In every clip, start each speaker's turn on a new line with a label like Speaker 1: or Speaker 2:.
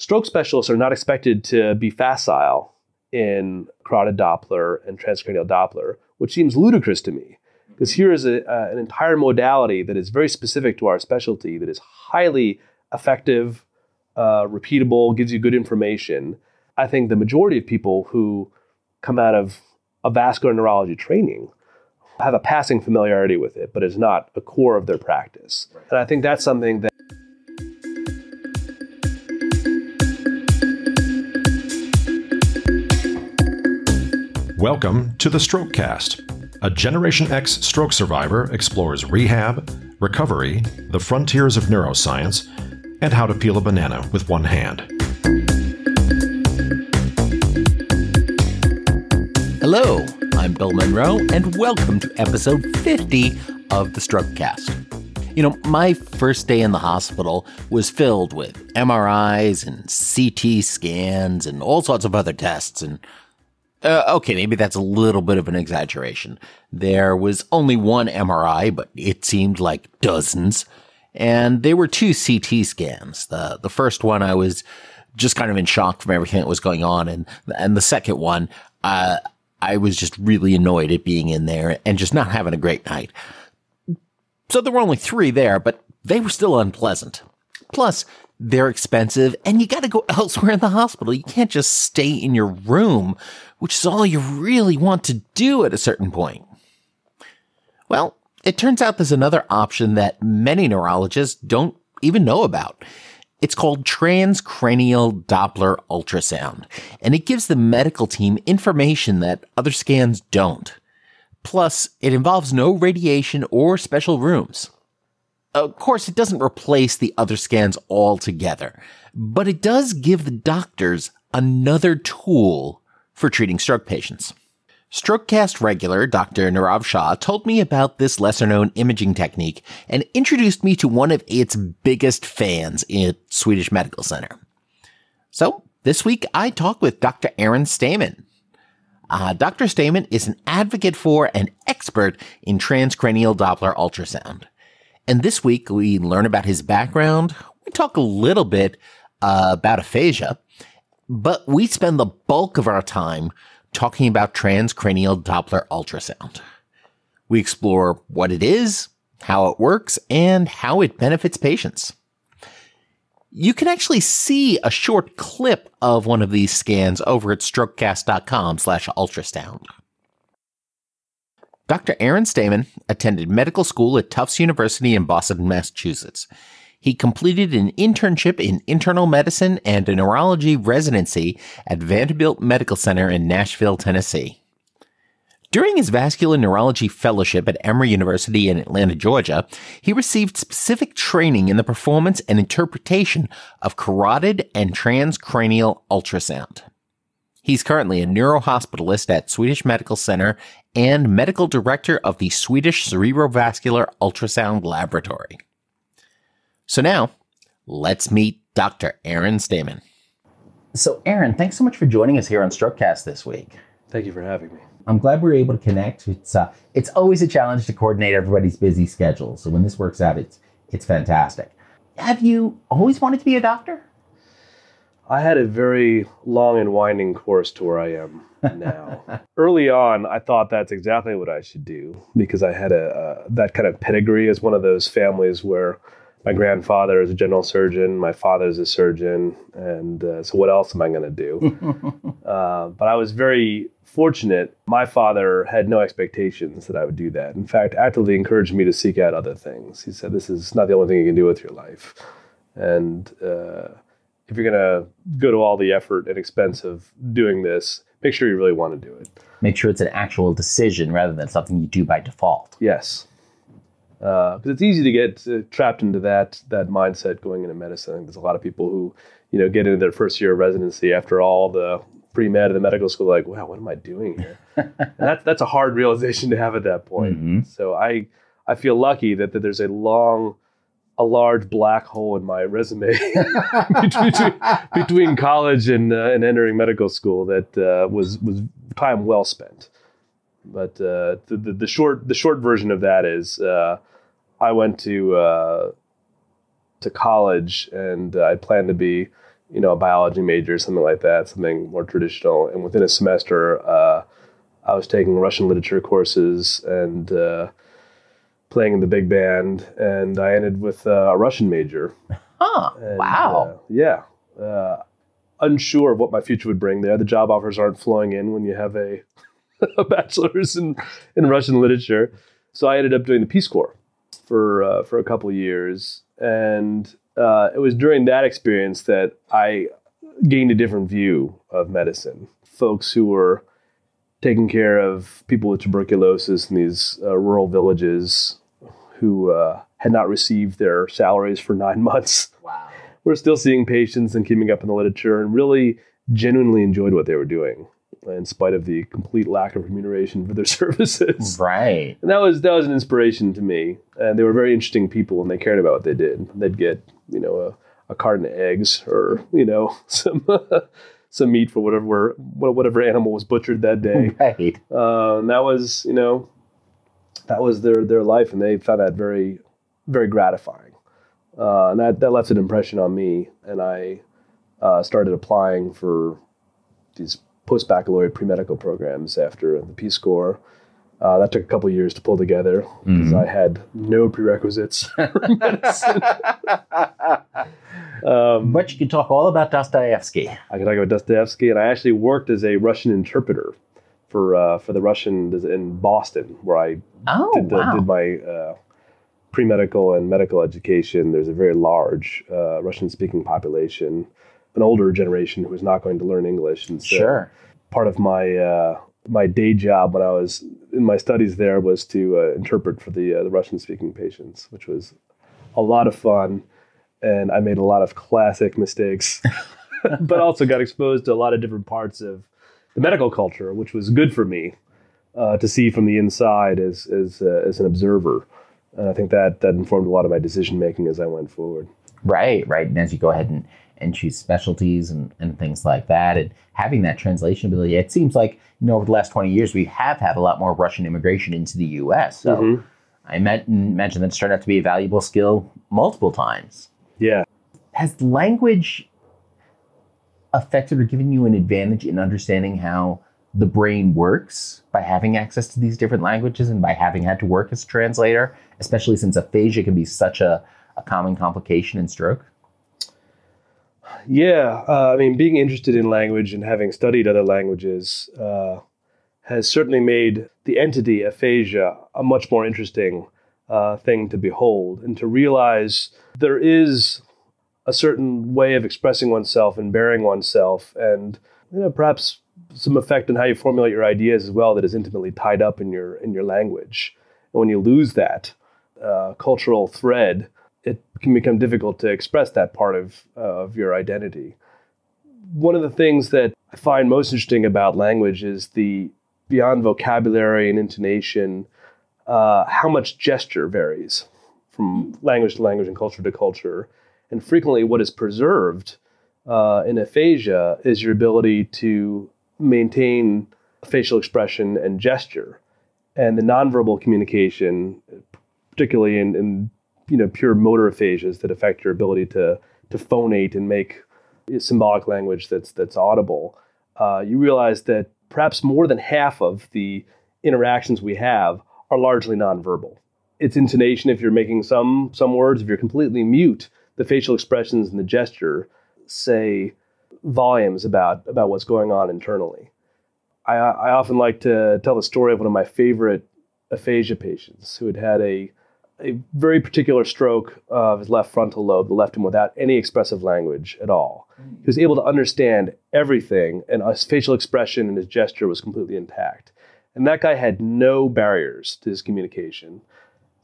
Speaker 1: stroke specialists are not expected to be facile in carotid Doppler and transcranial Doppler, which seems ludicrous to me. Because here is a, uh, an entire modality that is very specific to our specialty, that is highly effective, uh, repeatable, gives you good information. I think the majority of people who come out of a vascular neurology training have a passing familiarity with it, but it's not a core of their practice. And I think that's something that
Speaker 2: Welcome to the Strokecast. A Generation X stroke survivor explores rehab, recovery, the frontiers of neuroscience, and how to peel a banana with one hand.
Speaker 3: Hello, I'm Bill Monroe, and welcome to episode 50 of the Strokecast. You know, my first day in the hospital was filled with MRIs and CT scans and all sorts of other tests, and uh, okay, maybe that's a little bit of an exaggeration. There was only one MRI, but it seemed like dozens. And there were two CT scans. The, the first one, I was just kind of in shock from everything that was going on. And, and the second one, uh, I was just really annoyed at being in there and just not having a great night. So there were only three there, but they were still unpleasant. Plus, they're expensive and you got to go elsewhere in the hospital. You can't just stay in your room which is all you really want to do at a certain point. Well, it turns out there's another option that many neurologists don't even know about. It's called transcranial Doppler ultrasound, and it gives the medical team information that other scans don't. Plus, it involves no radiation or special rooms. Of course, it doesn't replace the other scans altogether, but it does give the doctors another tool for treating stroke patients. Strokecast regular Dr. Nirav Shah told me about this lesser known imaging technique and introduced me to one of its biggest fans at Swedish Medical Center. So this week I talk with Dr. Aaron Stayman. Uh, Dr. Stayman is an advocate for and expert in transcranial Doppler ultrasound. And this week we learn about his background. We talk a little bit uh, about aphasia but we spend the bulk of our time talking about transcranial Doppler ultrasound. We explore what it is, how it works, and how it benefits patients. You can actually see a short clip of one of these scans over at strokecast.com slash ultrasound. Dr. Aaron Stayman attended medical school at Tufts University in Boston, Massachusetts. He completed an internship in internal medicine and a neurology residency at Vanderbilt Medical Center in Nashville, Tennessee. During his vascular neurology fellowship at Emory University in Atlanta, Georgia, he received specific training in the performance and interpretation of carotid and transcranial ultrasound. He's currently a neurohospitalist at Swedish Medical Center and medical director of the Swedish Cerebrovascular Ultrasound Laboratory. So now, let's meet Dr. Aaron Stayman. So, Aaron, thanks so much for joining us here on Strokecast this week.
Speaker 1: Thank you for having me.
Speaker 3: I'm glad we were able to connect. It's uh, it's always a challenge to coordinate everybody's busy schedules. So when this works out, it's it's fantastic. Have you always wanted to be a doctor?
Speaker 1: I had a very long and winding course to where I am now. Early on, I thought that's exactly what I should do because I had a, a that kind of pedigree as one of those families where my grandfather is a general surgeon, my father is a surgeon, and uh, so what else am I going to do? uh, but I was very fortunate. My father had no expectations that I would do that. In fact, actively encouraged me to seek out other things. He said, "This is not the only thing you can do with your life, and uh, if you're going to go to all the effort and expense of doing this, make sure you really want to do it.
Speaker 3: Make sure it's an actual decision rather than something you do by default."
Speaker 1: Yes because uh, it's easy to get uh, trapped into that that mindset going into medicine. There's a lot of people who, you know, get into their first year of residency after all the pre med of the medical school, like, wow, what am I doing here? that's that's a hard realization to have at that point. Mm-hmm. So I I feel lucky that, that there's a long a large black hole in my resume between, between, college and uh, and entering medical school that uh, was was time well spent. But uh, the, the, the short the short version of that is uh, I went to uh, to college and I planned to be you know, a biology major, something like that, something more traditional. And within a semester, uh, I was taking Russian literature courses and uh, playing in the big band, and I ended with uh, a Russian major.
Speaker 3: Huh.
Speaker 1: And,
Speaker 3: wow.
Speaker 1: uh, yeah. Uh, unsure of what my future would bring there. The job offers aren't flowing in when you have a, a bachelor's in, in Russian literature. So I ended up doing the Peace Corps for uh, for a couple of years, and uh, it was during that experience that I gained a different view of medicine. Folks who were taking care of people with tuberculosis in these uh, rural villages who uh, had not received their salaries for nine months
Speaker 3: Wow.
Speaker 1: were still seeing patients and keeping up in the literature and really genuinely enjoyed what they were doing in spite of the complete lack of remuneration for their services.
Speaker 3: Right.
Speaker 1: And that was that was an inspiration to me. And they were very interesting people and they cared about what they did. They'd get, you know, a, a carton of eggs or, you know, some some meat for whatever whatever animal was butchered that day.
Speaker 3: Right.
Speaker 1: Uh, and that was, you know, that was their their life, and they found that very, very gratifying. Uh, and that that left an impression on me, and I uh, started applying for these post baccalaureate pre medical programs after the Peace Corps. Uh, that took a couple years to pull together because I had no prerequisites um,
Speaker 3: But you can talk all about Dostoevsky.
Speaker 1: I could talk about Dostoevsky, and I actually worked as a Russian interpreter for uh, for the Russian in Boston, where I
Speaker 3: Oh,
Speaker 1: did, the,
Speaker 3: wow.
Speaker 1: did my uh, pre medical and medical education. There's a very large uh, Russian speaking population, an older generation who is not going to learn English, and so
Speaker 3: sure.
Speaker 1: part of my uh, my day job when I was in my studies there was to uh, interpret for the uh, the Russian speaking patients, which was a lot of fun, and I made a lot of classic mistakes, but also got exposed to a lot of different parts of the medical culture, which was good for me uh, to see from the inside as as uh, as an observer, and I think that that informed a lot of my decision making as I went forward.
Speaker 3: Right, right. And as you go ahead and, and choose specialties and, and things like that, and having that translation ability, it seems like, you know, over the last 20 years, we have had a lot more Russian immigration into the U.S. So
Speaker 1: Mhm.
Speaker 3: I met, imagine that's turned out to be a valuable skill multiple times.
Speaker 1: Yeah.
Speaker 3: Has language affected or given you an advantage in understanding how the brain works by having access to these different languages and by having had to work as a translator, especially since aphasia can be such a, a common complication in stroke?
Speaker 1: Yeah, uh, I mean, being interested in language and having studied other languages uh, has certainly made the entity aphasia a much more interesting uh, thing to behold and to realize there is a certain way of expressing oneself and bearing oneself, and you know, perhaps some effect on how you formulate your ideas as well that is intimately tied up in your in your language. And when you lose that uh, cultural thread, it can become difficult to express that part of, uh, of your identity. One of the things that I find most interesting about language is the beyond vocabulary and intonation, uh, how much gesture varies from language to language and culture to culture. And frequently, what is preserved uh, in aphasia is your ability to maintain facial expression and gesture. And the nonverbal communication, particularly in, in you know pure motor aphasias that affect your ability to to phonate and make symbolic language that's that's audible. Uh, you realize that perhaps more than half of the interactions we have are largely nonverbal. It's intonation if you're making some some words. If you're completely mute, the facial expressions and the gesture say volumes about about what's going on internally. I, I often like to tell the story of one of my favorite aphasia patients who had had a a very particular stroke of his left frontal lobe that left him without any expressive language at all. He was able to understand everything, and his facial expression and his gesture was completely intact. And that guy had no barriers to his communication.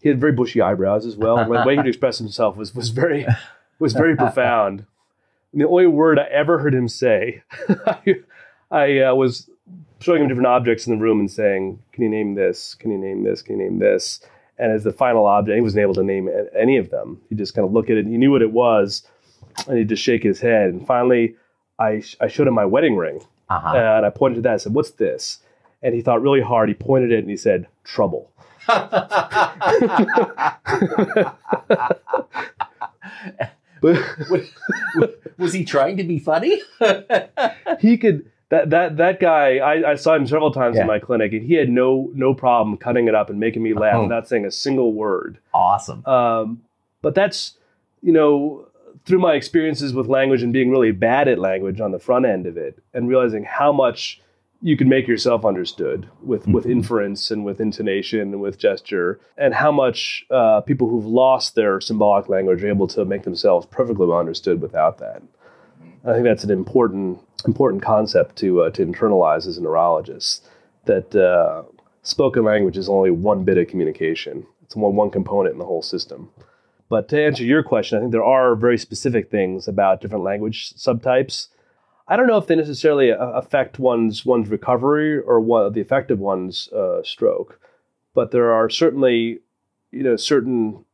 Speaker 1: He had very bushy eyebrows as well. the way he'd express himself was, was very was very profound. And the only word I ever heard him say, I, I uh, was showing him different objects in the room and saying, "Can you name this? Can you name this? Can you name this?" And as the final object, he wasn't able to name any of them. He just kind of looked at it. He knew what it was, and he'd just shake his head. And finally, I, sh- I showed him my wedding ring,
Speaker 3: Uh-huh.
Speaker 1: and I pointed to that. and said, "What's this?" And he thought really hard. He pointed it and he said, "Trouble."
Speaker 3: Was he trying to be funny?
Speaker 1: he could that that that guy I, I saw him several times
Speaker 3: Yeah.
Speaker 1: in my clinic and he had no no problem cutting it up and making me laugh
Speaker 3: Oh.
Speaker 1: without saying a single word
Speaker 3: awesome.
Speaker 1: um, but that's you know through my experiences with language and being really bad at language on the front end of it and realizing how much you can make yourself understood with with
Speaker 3: Mhm.
Speaker 1: inference and with intonation and with gesture and how much uh, people who've lost their symbolic language are able to make themselves perfectly well understood without that I think that's an important important concept to uh, to internalize as a neurologist. That uh, spoken language is only one bit of communication. It's one one component in the whole system. But to answer your question, I think there are very specific things about different language subtypes. I don't know if they necessarily uh, affect one's one's recovery or what the effect of one's uh, stroke, but there are certainly, you know, certain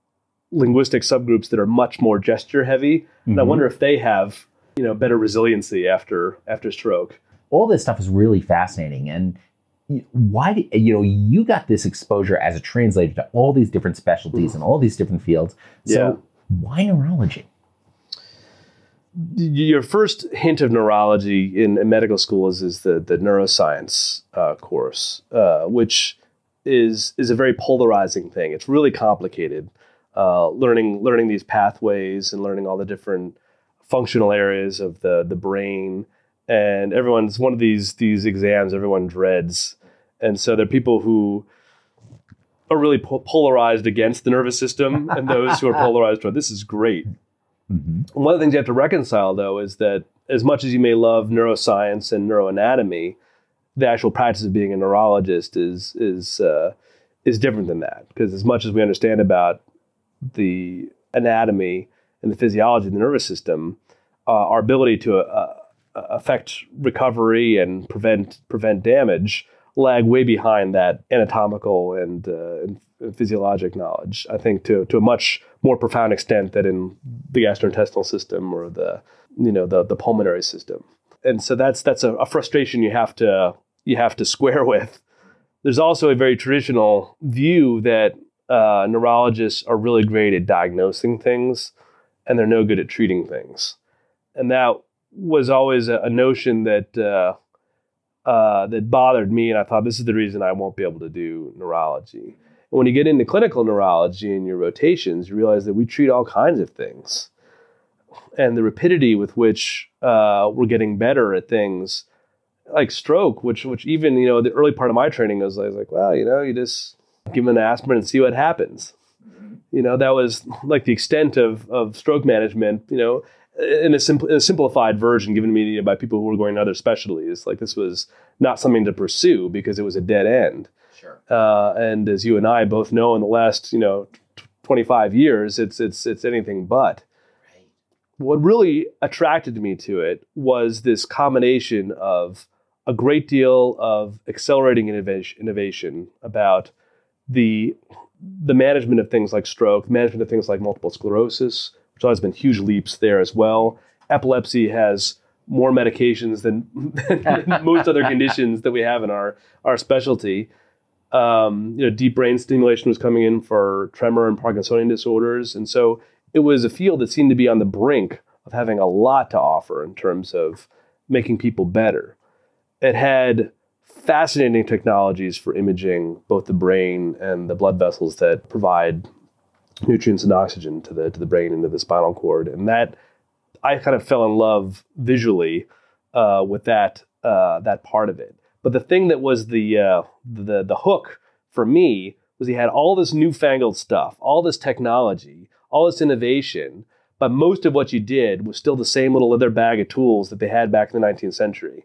Speaker 1: linguistic subgroups that are much more gesture heavy, and I
Speaker 4: Mhm.
Speaker 1: wonder if they have you know better resiliency after after stroke.
Speaker 4: all this stuff is really fascinating and why do, you know you got this exposure as a translator to all these different specialties and all these different fields so
Speaker 1: Yeah.
Speaker 4: why neurology
Speaker 1: Your first hint of neurology in, in medical school is, is the the neuroscience uh, course, uh, which is is a very polarizing thing. It's really complicated. Uh, learning learning these pathways and learning all the different functional areas of the the brain, and everyone's one of these these exams everyone dreads, and so there are people who are really po- polarized against the nervous system, and those who are polarized toward this is great.
Speaker 4: Mhm.
Speaker 1: One of the things you have to reconcile, though, is that as much as you may love neuroscience and neuroanatomy, the actual practice of being a neurologist is is uh, is different than that. Because as much as we understand about the anatomy and the physiology of the nervous system, uh, our ability to uh, affect recovery and prevent prevent damage lag way behind that anatomical and, uh, and physiologic knowledge. I think to to a much more profound extent than in the gastrointestinal system or the you know the the pulmonary system. And so that's that's a, a frustration you have to you have to square with. There's also a very traditional view that uh, neurologists are really great at diagnosing things, and they're no good at treating things. And that was always a, a notion that uh, uh, that bothered me, and I thought this is the reason I won't be able to do neurology. And when you get into clinical neurology and your rotations, you realize that we treat all kinds of things, and the rapidity with which uh, we're getting better at things like stroke, which which even you know the early part of my training was like, like well, you know, you just give them an aspirin and see what happens. You know, that was like the extent of of stroke management. You know, in a, a simplified version given to me by people who were going to other specialties. Like this was not something to pursue because it was a dead end.
Speaker 3: Sure.
Speaker 1: Uh, and as you and I both know, in the last you know t- 25 years, it's it's it's anything but. What really attracted me to it was this combination of a great deal of accelerating innovation, innovation about the the management of things like stroke, management of things like multiple sclerosis, which has been huge leaps there as well. Epilepsy has more medications than, than most other conditions that we have in our our specialty. Um, you know, deep brain stimulation was coming in for tremor and Parkinsonian disorders, and so it was a field that seemed to be on the brink of having a lot to offer in terms of making people better. It had fascinating technologies for imaging both the brain and the blood vessels that provide nutrients and oxygen to the to the brain and to the spinal cord, and that I kind of fell in love visually uh, with that uh, that part of it. But the thing that was the uh, the the hook for me was he had all this newfangled stuff, all this technology, all this innovation, but most of what you did was still the same little leather bag of tools that they had back in the 19th century.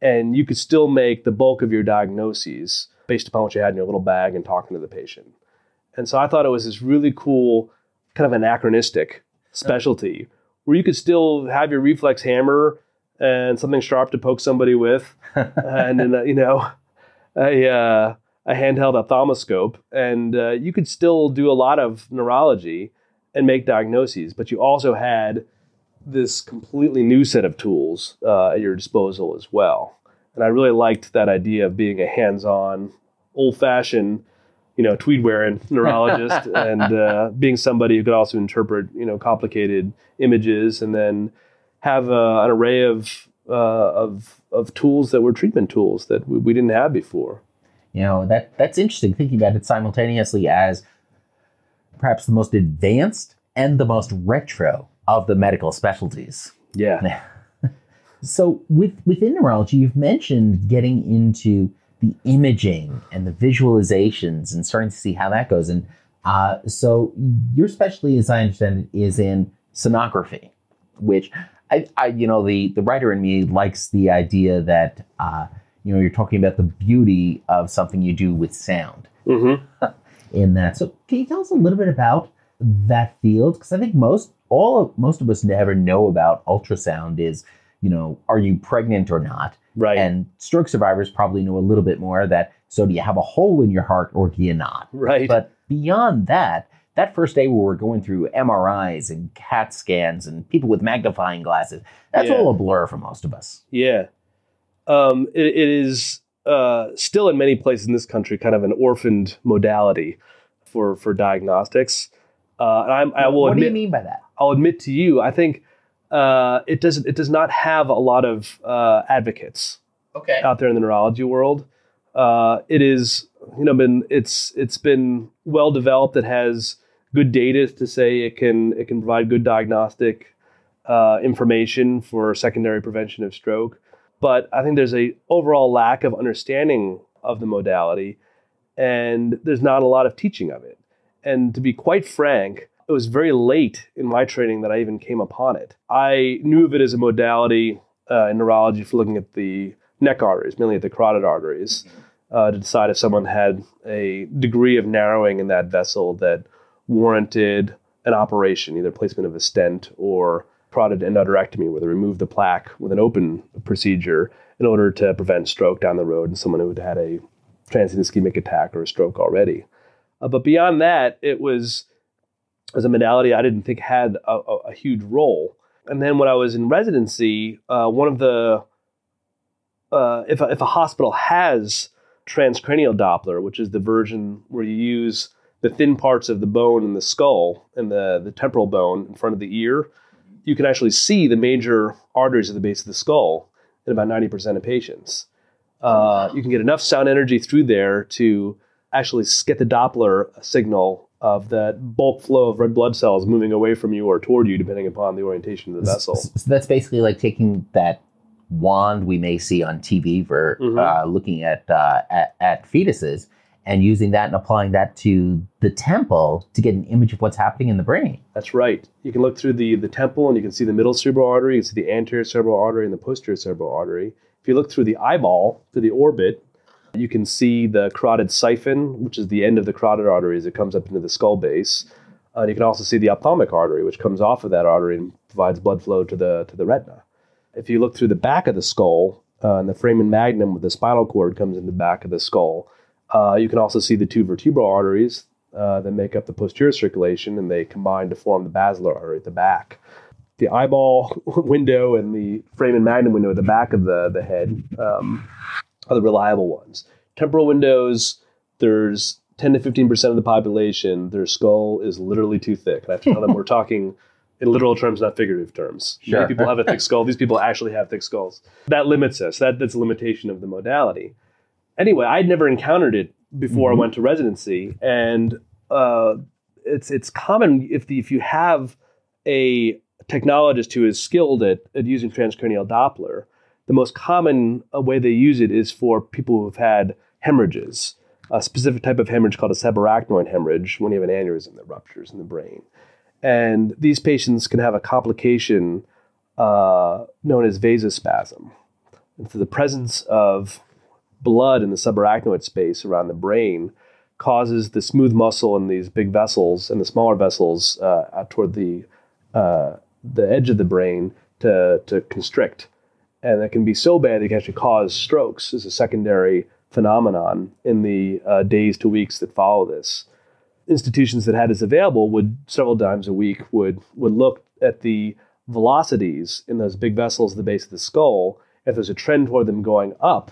Speaker 1: And you could still make the bulk of your diagnoses based upon what you had in your little bag and talking to the patient. And so I thought it was this really cool, kind of anachronistic specialty where you could still have your reflex hammer and something sharp to poke somebody with, and then, uh, you know, a, uh, a handheld ophthalmoscope, and uh, you could still do a lot of neurology and make diagnoses. But you also had this completely new set of tools uh, at your disposal as well. And I really liked that idea of being a hands-on, old-fashioned you know, tweed wearing neurologist and uh, being somebody who could also interpret, you know, complicated images and then have uh, an array of, uh, of, of tools that were treatment tools that we, we didn't have before.
Speaker 3: You know, that that's interesting thinking about it simultaneously as perhaps the most advanced and the most retro of the medical specialties.
Speaker 1: Yeah.
Speaker 3: So with within neurology, you've mentioned getting into the imaging and the visualizations and starting to see how that goes. And uh, so your specialty, as I understand it, is in sonography, which I, I you know, the the writer in me likes the idea that uh, you know you're talking about the beauty of something you do with sound
Speaker 1: Mm-hmm.
Speaker 3: in that. So can you tell us a little bit about that field? Because I think most all of most of us never know about ultrasound. Is you know, are you pregnant or not?
Speaker 1: Right.
Speaker 3: And stroke survivors probably know a little bit more that so do you have a hole in your heart or do you not?
Speaker 1: right.
Speaker 3: But beyond that, that first day where we're going through MRIs and CAT scans and people with magnifying glasses, that's
Speaker 1: Yeah.
Speaker 3: all a blur for most of us.
Speaker 1: Yeah. Um, it, it is uh, still in many places in this country kind of an orphaned modality for for diagnostics. Uh, and I'm, I will
Speaker 3: what
Speaker 1: admit,
Speaker 3: do you mean by that?
Speaker 1: I'll admit to you, I think uh, it doesn't it does not have a lot of uh, advocates
Speaker 3: Okay.
Speaker 1: out there in the neurology world. Uh, it is you know been it's it's been well developed. It has good data to say it can it can provide good diagnostic uh, information for secondary prevention of stroke. But I think there's a overall lack of understanding of the modality, and there's not a lot of teaching of it. And to be quite frank, it was very late in my training that I even came upon it. I knew of it as a modality uh, in neurology for looking at the neck arteries, mainly at the carotid arteries, uh, to decide if someone had a degree of narrowing in that vessel that warranted an operation, either placement of a stent or carotid endarterectomy, where they remove the plaque with an open procedure in order to prevent stroke down the road in someone who had had a transient ischemic attack or a stroke already. Uh, but beyond that, it was as a modality I didn't think had a, a, a huge role. And then when I was in residency, uh, one of the uh, if a, if a hospital has transcranial Doppler, which is the version where you use the thin parts of the bone in the skull and the, the temporal bone in front of the ear, you can actually see the major arteries at the base of the skull in about 90% of patients. Uh, you can get enough sound energy through there to actually get the Doppler signal of that bulk flow of red blood cells moving away from you or toward you, depending upon the orientation of the vessel.
Speaker 3: So that's basically like taking that wand we may see on TV for
Speaker 1: Mhm.
Speaker 3: uh, looking at, uh, at at fetuses and using that and applying that to the temple to get an image of what's happening in the brain.
Speaker 1: That's right. You can look through the, the temple and you can see the middle cerebral artery, you can see the anterior cerebral artery and the posterior cerebral artery. If you look through the eyeball, through the orbit, you can see the carotid siphon, which is the end of the carotid artery as it comes up into the skull base. And you can also see the ophthalmic artery, which comes off of that artery and provides blood flow to the to the retina. If you look through the back of the skull, uh, and the foramen magnum with the spinal cord comes in the back of the skull, uh, you can also see the two vertebral arteries uh, that make up the posterior circulation, and they combine to form the basilar artery at the back. The eyeball window and the foramen magnum window at the back of the, the head um, are the reliable ones. Temporal windows, there's 10 to 15% of the population, their skull is literally too thick. And I have to tell them we're talking in literal terms, not figurative terms.
Speaker 3: Sure.
Speaker 1: Many people have a thick skull. These people actually have thick skulls. That limits us. That, that's a limitation of the modality. Anyway, I'd never encountered it before
Speaker 3: Mhm.
Speaker 1: I went to residency. And uh, it's, it's common if, the, if you have a technologist who is skilled at, at using transcranial Doppler, the most common uh, way they use it is for people who have had hemorrhages, a specific type of hemorrhage called a subarachnoid hemorrhage when you have an aneurysm that ruptures in the brain. And these patients can have a complication uh, known as vasospasm. And so the presence of blood in the subarachnoid space around the brain causes the smooth muscle in these big vessels and the smaller vessels uh, toward the uh, the edge of the brain to, to constrict. And that can be so bad that it can actually cause strokes as a secondary phenomenon in the uh, days to weeks that follow this. Institutions that had this available would several times a week would would look at the velocities in those big vessels at the base of the skull. If there's a trend toward them going up,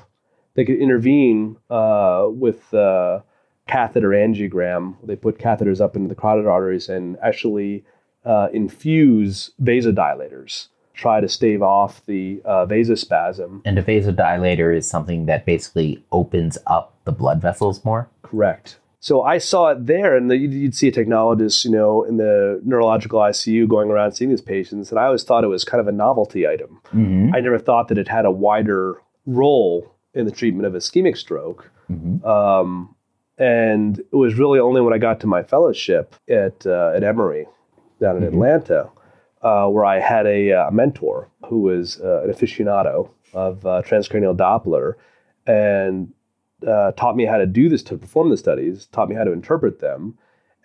Speaker 1: they could intervene uh, with uh, catheter angiogram. They put catheters up into the carotid arteries and actually uh, infuse vasodilators, try to stave off the uh, vasospasm.
Speaker 3: And a vasodilator is something that basically opens up the blood vessels more.
Speaker 1: Correct. So I saw it there, and the, you'd see a technologist, you know, in the neurological ICU going around seeing these patients, and I always thought it was kind of a novelty item.
Speaker 3: Mm-hmm.
Speaker 1: I never thought that it had a wider role in the treatment of ischemic stroke.
Speaker 3: Mm-hmm.
Speaker 1: Um, and it was really only when I got to my fellowship at uh, at Emory down in
Speaker 3: Mhm.
Speaker 1: Atlanta, uh, where I had a, uh, mentor who was uh, an aficionado of uh, transcranial Doppler, and uh, taught me how to do this to perform the studies, taught me how to interpret them,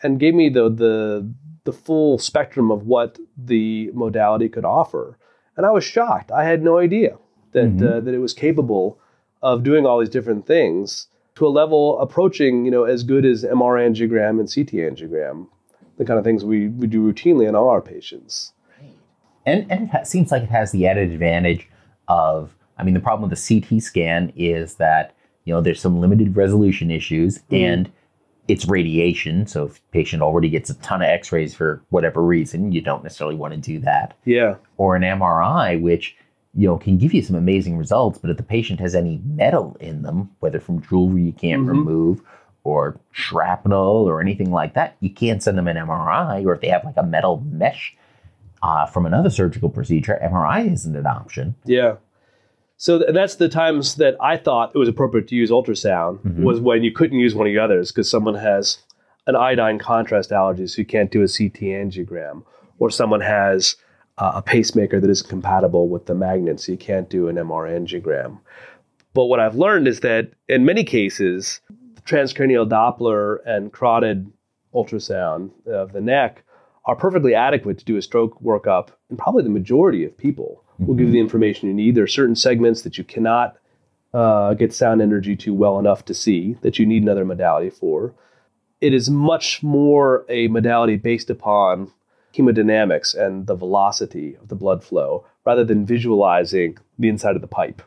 Speaker 1: and gave me the the the full spectrum of what the modality could offer. And I was shocked. I had no idea that
Speaker 3: Mhm.
Speaker 1: uh, that it was capable of doing all these different things to a level approaching, you know, as good as MR angiogram and CT angiogram, the kind of things we, we do routinely in all our patients.
Speaker 3: And, and it ha- seems like it has the added advantage of, I mean, the problem with the CT scan is that, you know, there's some limited resolution issues
Speaker 1: Mhm.
Speaker 3: and it's radiation. So if patient already gets a ton of x-rays for whatever reason, you don't necessarily want to do that.
Speaker 1: Yeah,
Speaker 3: Or an MRI, which, you know, can give you some amazing results, but if the patient has any metal in them, whether from jewelry you can't
Speaker 1: Mhm.
Speaker 3: remove or shrapnel or anything like that, you can't send them an MRI. Or if they have like a metal mesh uh, from another surgical procedure, MRI isn't an option.
Speaker 1: yeah. So th- that's the times that I thought it was appropriate to use ultrasound
Speaker 3: Mhm.
Speaker 1: was when you couldn't use one of the others because someone has an iodine contrast allergy, so you can't do a CT angiogram, or someone has uh, a pacemaker that isn't compatible with the magnet, so you can't do an MR angiogram. But what I've learned is that in many cases, transcranial Doppler and carotid ultrasound of the neck are perfectly adequate to do a stroke workup and probably the majority of people. Will give you the information you need. There are certain segments that you cannot uh, get sound energy to well enough to see that you need another modality for. It is much more a modality based upon hemodynamics and the velocity of the blood flow rather than visualizing the inside of the pipe.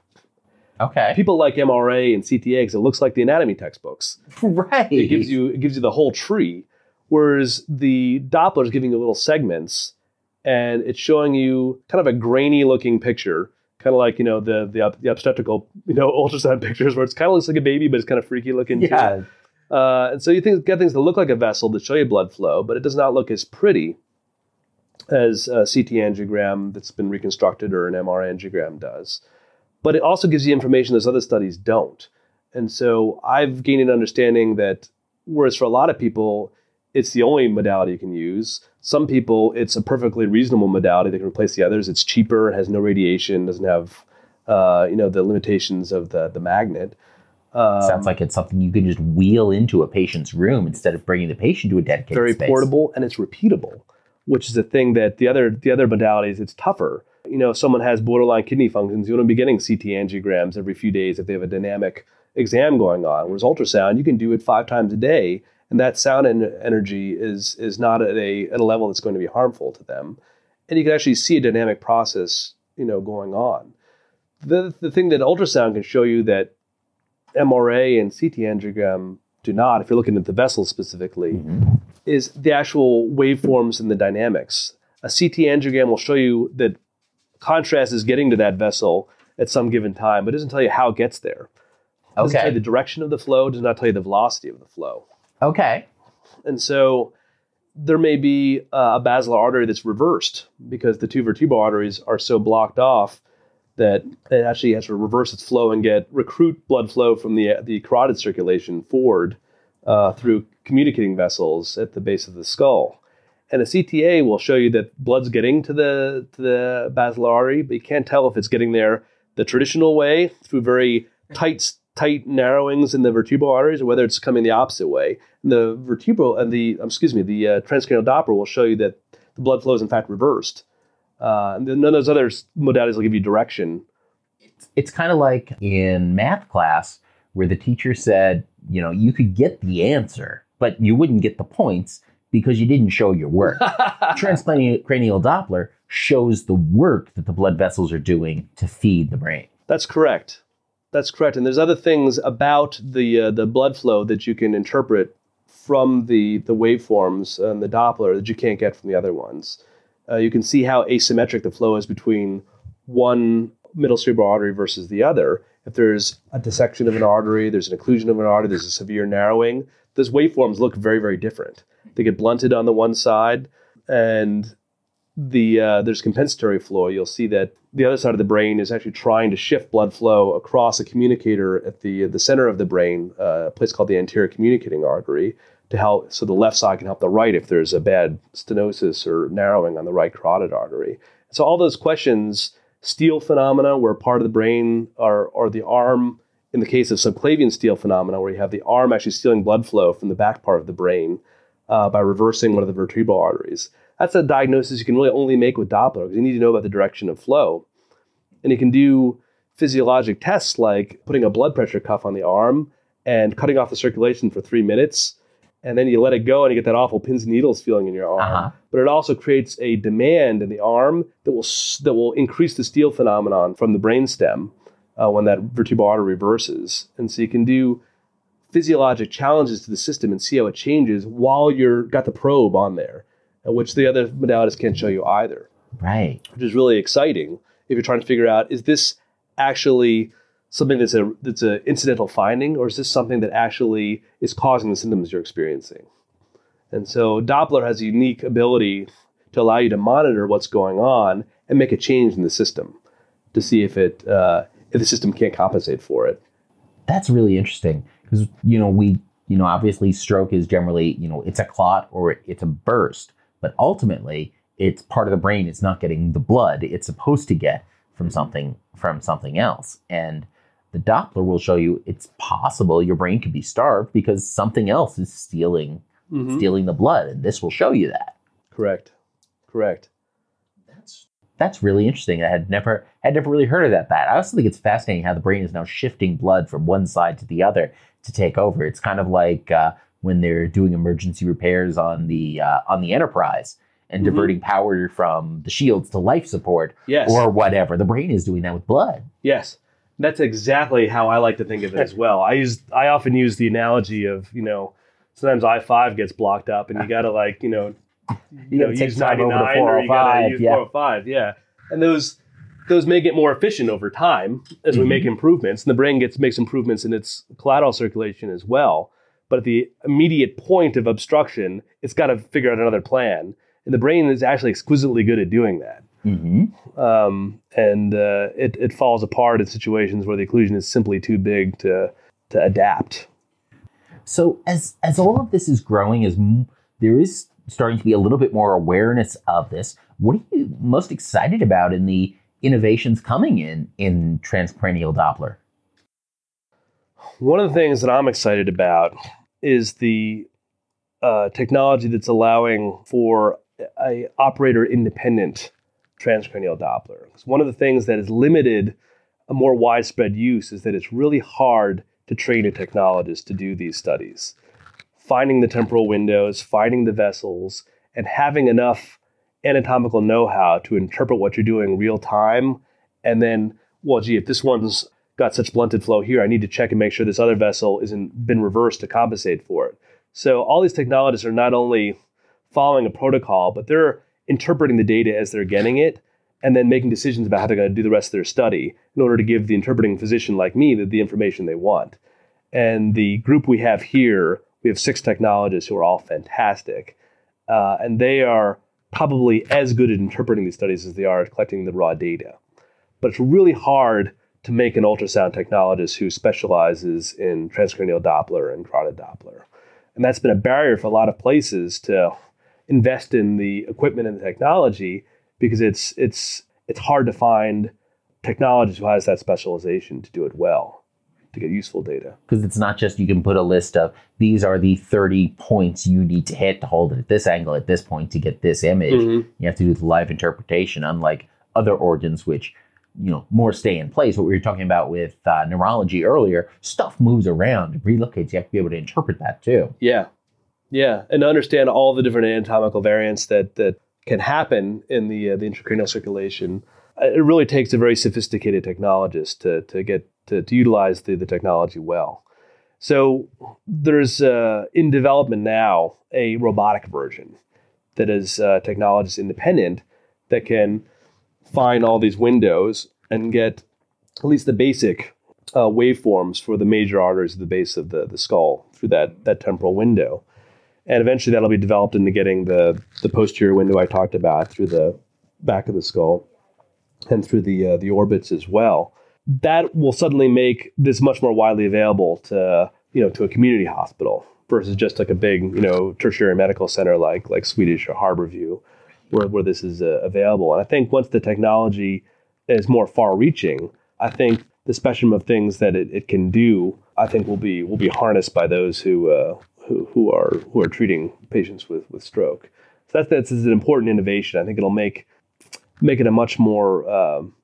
Speaker 3: Okay.
Speaker 1: People like MRA and CTA because it looks like the anatomy textbooks.
Speaker 3: Right.
Speaker 1: It gives you it gives you the whole tree, whereas the Doppler is giving you little segments, and it's showing you kind of a grainy looking picture, kind of like you know the the, the obstetrical you know ultrasound pictures where it's kind of looks like a baby, but it's kind of freaky looking. too.
Speaker 3: Yeah.
Speaker 1: Uh, and so you think, get things that look like a vessel that show you blood flow, but it does not look as pretty as a CT angiogram that's been reconstructed or an MR angiogram does. But it also gives you information those other studies don't. And so I've gained an understanding that whereas for a lot of people, it's the only modality you can use. Some people, it's a perfectly reasonable modality that can replace the others. It's cheaper, has no radiation, doesn't have, uh, you know, the limitations of the the magnet. Um,
Speaker 3: Sounds like it's something you can just wheel into a patient's room instead of bringing the patient to a dedicated
Speaker 1: very
Speaker 3: space.
Speaker 1: portable and it's repeatable, which is the thing that the other the other modalities it's tougher. You know, if someone has borderline kidney functions, you want to be getting CT angiograms every few days if they have a dynamic exam going on. Whereas ultrasound, you can do it five times a day, and that sound en- energy is is not at a at a level that's going to be harmful to them, and you can actually see a dynamic process, you know, going on. The the thing that ultrasound can show you that MRA and CT angiogram do not, if you're looking at the vessel specifically,
Speaker 3: Mhm.
Speaker 1: is the actual waveforms and the dynamics. A CT angiogram will show you that contrast is getting to that vessel at some given time, but it doesn't tell you how it gets there. It doesn't tell you the direction of the flow, does not tell you the velocity of the flow.
Speaker 3: Okay.
Speaker 1: And so there may be uh, a basilar artery that's reversed because the two vertebral arteries are so blocked off that it actually has to reverse its flow and get recruit blood flow from the the carotid circulation forward uh, through communicating vessels at the base of the skull. And a CTA will show you that blood's getting to the to the basilar artery, but you can't tell if it's getting there the traditional way through very tight tight narrowings in the vertebral arteries, or whether it's coming the opposite way. And the vertebral and the um, excuse me, the uh, transcranial Doppler will show you that the blood flow is in fact reversed. Uh, and then none of those other modalities will give you direction.
Speaker 3: It's kind of like in math class where the teacher said, you know, you could get the answer, but you wouldn't get the points because you didn't show your work. Transcranial Doppler shows the work that the blood vessels are doing to feed the brain.
Speaker 1: That's correct. That's correct. And there's other things about the uh, the blood flow that you can interpret from the the waveforms and the Doppler that you can't get from the other ones. Uh, you can see how asymmetric the flow is between one middle cerebral artery versus the other. If there's a dissection of an artery, there's an occlusion of an artery, there's a severe narrowing. Those waveforms look very, very different. They get blunted on the one side, and the uh, there's compensatory flow. You'll see that the other side of the brain is actually trying to shift blood flow across a communicator at the the center of the brain, uh, a place called the anterior communicating artery, to help so the left side can help the right if there's a bad stenosis or narrowing on the right carotid artery. So all those questions, steal phenomena, where part of the brain or or the arm, in the case of subclavian steal phenomena, where you have the arm actually stealing blood flow from the back part of the brain uh, by reversing one of the vertebral arteries that's a diagnosis you can really only make with Doppler because you need to know about the direction of flow. And you can do physiologic tests like putting a blood pressure cuff on the arm and cutting off the circulation for three minutes. And then you let it go and you get that awful pins and needles feeling in your arm.
Speaker 3: Uh-huh.
Speaker 1: But it also creates a demand in the arm that will that will increase the steal phenomenon from the brainstem uh, when that vertebral artery reverses. And so you can do physiologic challenges to the system and see how it changes while you're got the probe on there which the other modalities can't show you either.
Speaker 3: Right.
Speaker 1: Which is really exciting if you're trying to figure out is this actually something that's a that's an incidental finding, or is this something that actually is causing the symptoms you're experiencing? And so Doppler has a unique ability to allow you to monitor what's going on and make a change in the system to see if it uh, if the system can't compensate for it.
Speaker 3: That's really interesting because you know we you know obviously stroke is generally you know it's a clot or it's a burst but ultimately, it's part of the brain. It's not getting the blood it's supposed to get from something from something else. And the Doppler will show you it's possible your brain could be starved because something else is stealing mm-hmm. stealing the blood, and this will show you that.
Speaker 1: Correct. Correct.
Speaker 3: That's that's really interesting. I had never had never really heard of that. That I also think it's fascinating how the brain is now shifting blood from one side to the other to take over. It's kind of like uh, when they're doing emergency repairs on the uh, on the Enterprise and mm-hmm. diverting power from the shields to life support
Speaker 1: yes.
Speaker 3: or whatever. The brain is doing that with blood.
Speaker 1: Yes. That's exactly how I like to think of it as well. I use I often use the analogy of, you know, sometimes I five gets blocked up and you gotta like, you know, you, know, use ninety nine or you gotta use yeah. four oh five, yeah. And those those may get more efficient over time as mm-hmm. we make improvements, and the brain gets makes improvements in its collateral circulation as well. But at the immediate point of obstruction, it's got to figure out another plan. And the brain is actually exquisitely good at doing that.
Speaker 3: Mm-hmm.
Speaker 1: Um, and uh, it, it falls apart in situations where the occlusion is simply too big to, to adapt.
Speaker 3: So as as all of this is growing, as m- there is starting to be a little bit more awareness of this, what are you most excited about in the innovations coming in in transcranial Doppler?
Speaker 1: One of the things that I'm excited about is the uh, technology that's allowing for a operator independent transcranial Doppler. Because one of the things that has limited a more widespread use is that it's really hard to train a technologist to do these studies. Finding the temporal windows, finding the vessels, and having enough anatomical know-how to interpret what you're doing real time, and then, well, gee, if this one's got such blunted flow here. I need to check and make sure this other vessel isn't been reversed to compensate for it. So all these technologists are not only following a protocol, but they're interpreting the data as they're getting it and then making decisions about how they're going to do the rest of their study in order to give the interpreting physician like me the, the information they want. And the group we have here, we have six technologists who are all fantastic. Uh, and they are probably as good at interpreting these studies as they are at collecting the raw data. But it's really hard to make an ultrasound technologist who specializes in transcranial Doppler and carotid Doppler. And that's been a barrier for a lot of places to invest in the equipment and the technology because it's it's it's hard to find technologists who has that specialization to do it well to get useful data.
Speaker 3: Because it's not just you can put a list of these are the 30 points you need to hit to hold it at this angle at this point to get this image. Mm-hmm. You have to do the live interpretation, unlike other organs, which you know more stay in place. What we were talking about with uh, neurology earlier, stuff moves around, relocates. You have to be able to interpret that too.
Speaker 1: Yeah, yeah, and understand all the different anatomical variants that that can happen in the uh, the intracranial circulation. it really takes a very sophisticated technologist to to get to, to utilize the, the technology well. So there's uh, in development now a robotic version that is uh, technologist independent that can find all these windows and get at least the basic uh, waveforms for the major arteries at the base of the, the skull through that, that temporal window. And eventually that'll be developed into getting the, the posterior window I talked about through the back of the skull and through the, uh, the orbits as well. That will suddenly make this much more widely available to, you know, to a community hospital versus just like a big, you know, tertiary medical center like, like Swedish or Harborview where, where this is uh, available. And I think once the technology is more far reaching, I think the spectrum of things that it, it can do, I think will be will be harnessed by those who uh, who, who are who are treating patients with, with stroke. So that's that's an important innovation. I think it'll make make it a much more um,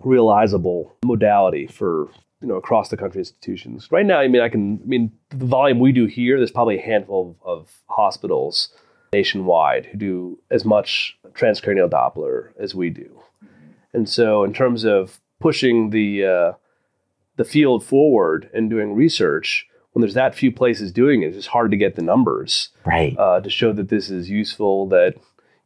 Speaker 1: realizable modality for you know across the country institutions. Right now, I mean, I can I mean the volume we do here. There's probably a handful of, of hospitals nationwide who do as much transcranial Doppler as we do. And so, in terms of pushing the uh, the field forward and doing research, when there's that few places doing it, it's just hard to get the numbers
Speaker 4: Right.
Speaker 1: uh, to show that this is useful. That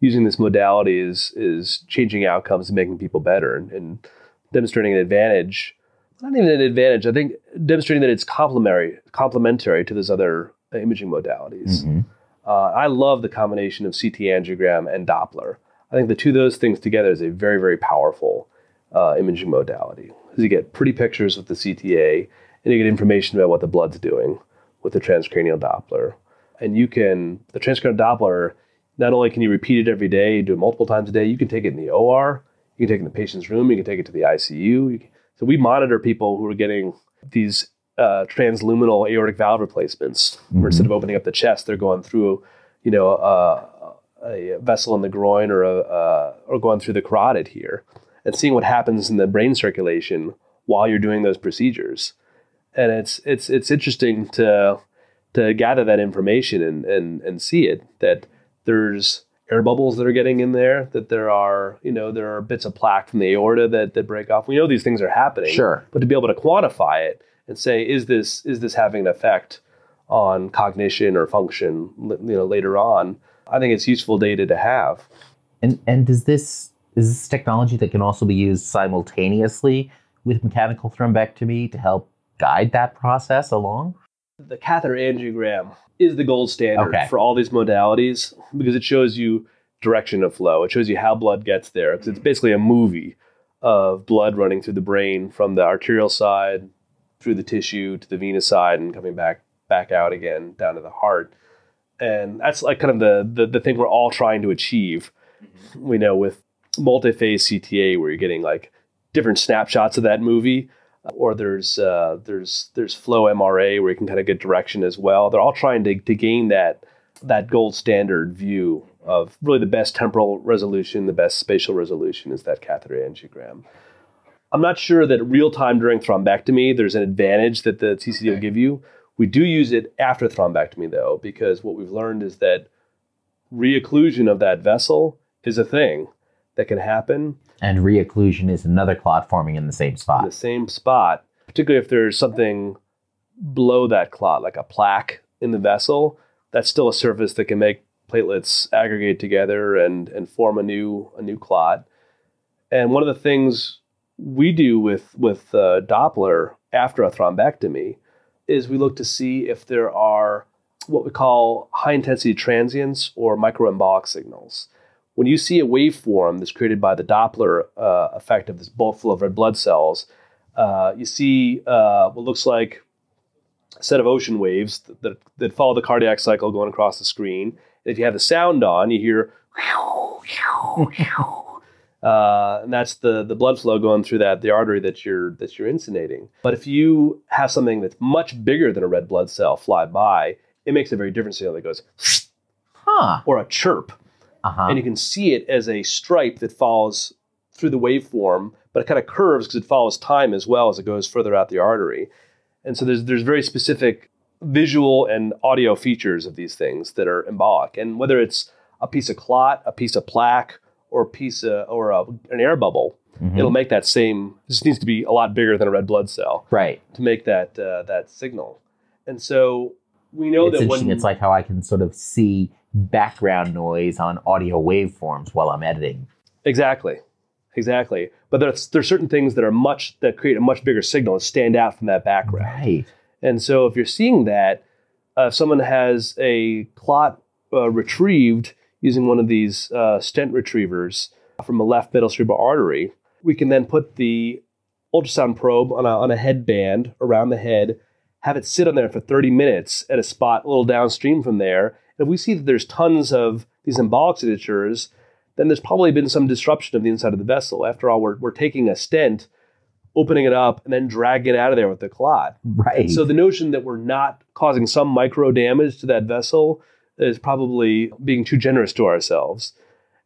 Speaker 1: using this modality is is changing outcomes and making people better, and, and demonstrating an advantage. Not even an advantage. I think demonstrating that it's complementary complementary to those other imaging modalities.
Speaker 4: Mhm.
Speaker 1: Uh, I love the combination of CT angiogram and Doppler. I think the two of those things together is a very, very powerful uh, imaging modality. Because you get pretty pictures with the CTA, and you get information about what the blood's doing with the transcranial Doppler. And you can, the transcranial Doppler, not only can you repeat it every day, do it multiple times a day, you can take it in the OR, you can take it in the patient's room, you can take it to the ICU. Can- so we monitor people who are getting these uh, transluminal aortic valve replacements, where instead of opening up the chest, they're going through, you know, uh, a vessel in the groin or a, uh, or going through the carotid here, and seeing what happens in the brain circulation while you're doing those procedures. And it's it's it's interesting to to gather that information and and and see it that there's air bubbles that are getting in there, that there are you know there are bits of plaque from the aorta that that break off. We know these things are happening,
Speaker 4: Sure.
Speaker 1: but to be able to quantify it and say is this is this having an effect on cognition or function you know later on i think it's useful data to have
Speaker 4: And and does this is this technology that can also be used simultaneously with mechanical thrombectomy to help guide that process along?
Speaker 1: the catheter angiogram is the gold standard
Speaker 4: Okay.
Speaker 1: for all these modalities because it shows you direction of flow it shows you how blood gets there 'Cause it's basically a movie of blood running through the brain from the arterial side through the tissue to the venous side and coming back back out again down to the heart and that's like kind of the the, the thing we're all trying to achieve mm-hmm. we know with multi-phase cta where you're getting like different snapshots of that movie uh, or there's uh, there's there's flow MRA where you can kind of get direction as well. They're all trying to, to gain that that gold standard view mm-hmm. of really the best temporal resolution, the best spatial resolution is that catheter angiogram. I'm not sure that real time during thrombectomy there's an advantage that the TCD will give you. We do use it after thrombectomy though, because what we've learned is that reocclusion of that vessel is a thing that can happen
Speaker 4: And reocclusion is another clot forming in the same
Speaker 1: in
Speaker 4: spot.
Speaker 1: the same spot, particularly if there's something below that clot, like a plaque in the vessel, that's still a surface that can make platelets aggregate together and, and form a new a new clot. And one of the things we do with with uh, Doppler after a thrombectomy is we look to see if there are what we call high intensity transients or microembolic signals when you see a waveform that's created by the Doppler uh, effect of this bulk flow of red blood cells, uh, you see uh, what looks like a set of ocean waves that, that, that follow the cardiac cycle going across the screen. And if you have the sound on, you hear, uh, and that's the, the blood flow going through that the artery that you're that you're insonating. But if you have something that's much bigger than a red blood cell fly by, it makes a very different signal that goes
Speaker 4: Huh.
Speaker 1: or a chirp
Speaker 4: Uh-huh.
Speaker 1: and you can see it as a stripe that follows through the waveform, but it kind of curves because it follows time as well as it goes further out the artery. And so there's there's very specific visual and audio features of these things that are embolic. And whether it's a piece of clot, a piece of plaque, or a piece uh, or a, an air bubble,
Speaker 4: Mhm.
Speaker 1: it'll make that same. This needs to be a lot bigger than a red blood cell
Speaker 4: right.
Speaker 1: to make that uh, that signal. And so we know
Speaker 4: it's
Speaker 1: that when
Speaker 4: It's like how I can sort of see background noise on audio waveforms while I'm editing.
Speaker 1: exactly, exactly. But there's there's certain things that are much that create a much bigger signal and stand out from that background.
Speaker 4: Right.
Speaker 1: And so if you're seeing that, uh, if someone has a clot uh, retrieved using one of these uh, stent retrievers from a left middle cerebral artery, we can then put the ultrasound probe on a, on a headband around the head, have it sit on there for 30 minutes at a spot a little downstream from there. And if we see that there's tons of these embolic signatures, then there's probably been some disruption of the inside of the vessel. After all, we're, we're taking a stent, opening it up, and then dragging it out of there with the clot.
Speaker 4: Right.
Speaker 1: So the notion that we're not causing some micro damage to that vessel is probably being too generous to ourselves.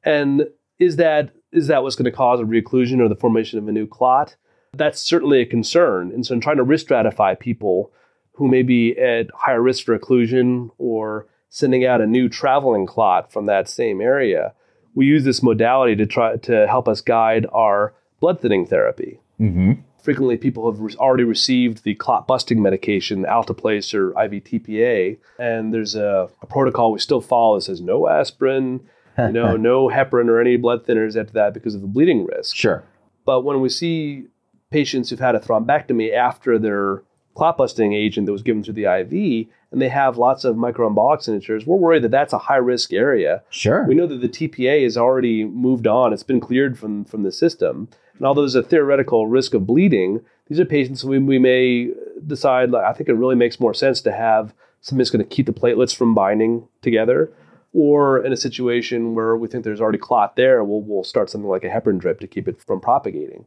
Speaker 1: And is that is that what's going to cause a reocclusion or the formation of a new clot? That's certainly a concern. And so in trying to risk stratify people who may be at higher risk for occlusion or sending out a new traveling clot from that same area, we use this modality to try to help us guide our blood thinning therapy
Speaker 4: hmm
Speaker 1: frequently people have re- already received the clot busting medication, Alteplase or IVTPA, and there's a, a protocol we still follow that says no aspirin, you know, no heparin or any blood thinners after that because of the bleeding risk.
Speaker 4: Sure.
Speaker 1: But when we see patients who've had a thrombectomy after their clot busting agent that was given through the IV, and they have lots of microembolic signatures, we're worried that that's a high risk area.
Speaker 4: Sure.
Speaker 1: We know that the TPA has already moved on. It's been cleared from, from the system. And although there's a theoretical risk of bleeding, these are patients we, we may decide, like, I think it really makes more sense to have something that's going to keep the platelets from binding together. Or in a situation where we think there's already clot there, we'll, we'll start something like a heparin drip to keep it from propagating.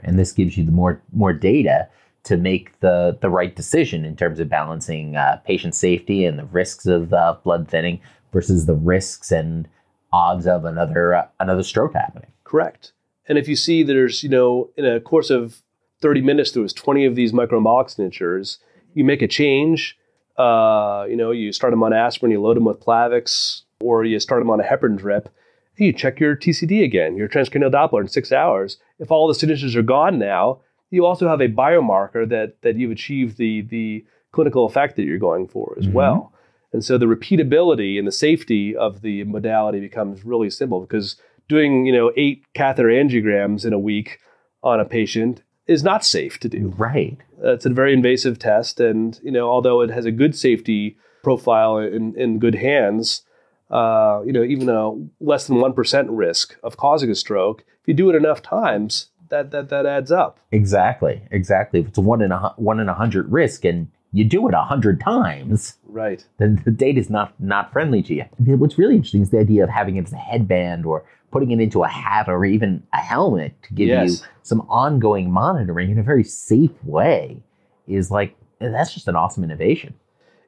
Speaker 4: and this gives you the more more data to make the the right decision in terms of balancing uh, patient safety and the risks of uh, blood thinning versus the risks and odds of another uh, another stroke happening.
Speaker 1: Correct. And if you see there's, you know, in a course of 30 minutes, there was 20 of these microembolic signatures, you make a change. Uh, you know, you start them on aspirin, you load them with Plavix, or you start them on a heparin drip. You check your TCD again, your transcranial Doppler in six hours. If all the signatures are gone now, you also have a biomarker that that you've achieved the the clinical effect that you're going for as
Speaker 4: Mhm.
Speaker 1: well. And so the repeatability and the safety of the modality becomes really simple because doing you know eight catheter angiograms in a week on a patient is not safe to do.
Speaker 4: Right.
Speaker 1: Uh, it's a very invasive test, and you know although it has a good safety profile in, in good hands, uh, you know even a less than one percent risk of causing a stroke. If you do it enough times, that that that adds up.
Speaker 4: Exactly. Exactly. If it's a one in a one in a hundred risk, and you do it a hundred times,
Speaker 1: Right.
Speaker 4: then the data's not not friendly to you. What's really interesting is the idea of having it as a headband or putting it into a hat or even a helmet to give
Speaker 1: Yes.
Speaker 4: you some ongoing monitoring in a very safe way is like that's just an awesome innovation.